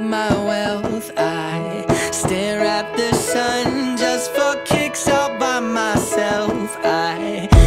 my wealth. I stare at the sun just for kicks all by myself. I